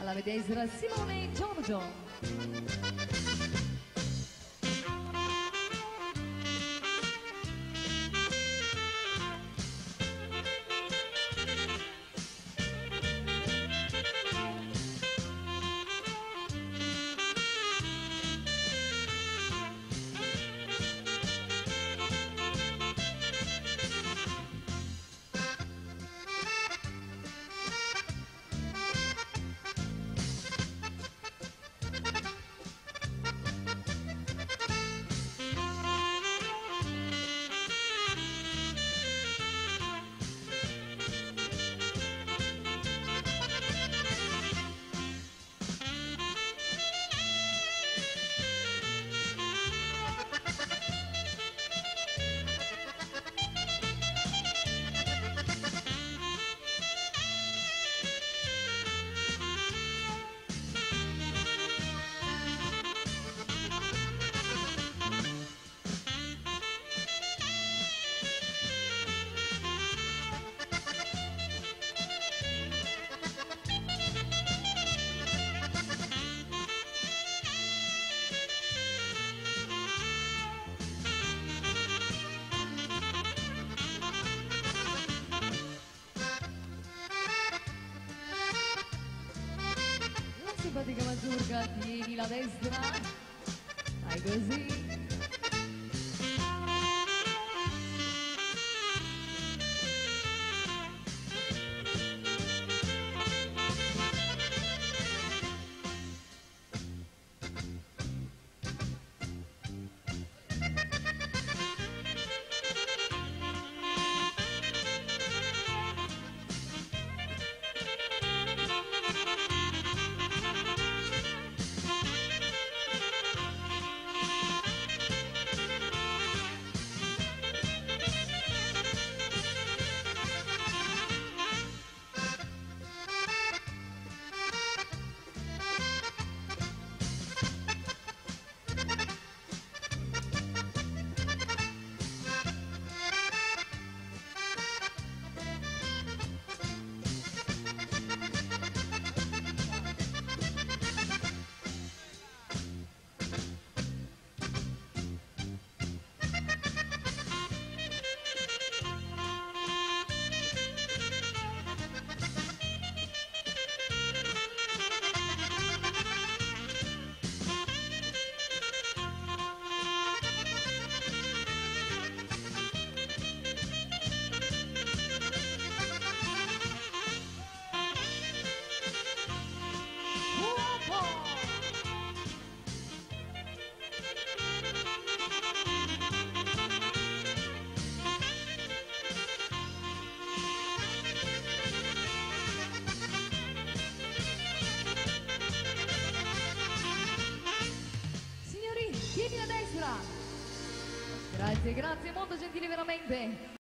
alla destra Simone Giorgio. Simpatica Mazurka, tieni la destra. Fai così. Grazie, grazie, molto gentile veramente.